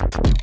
you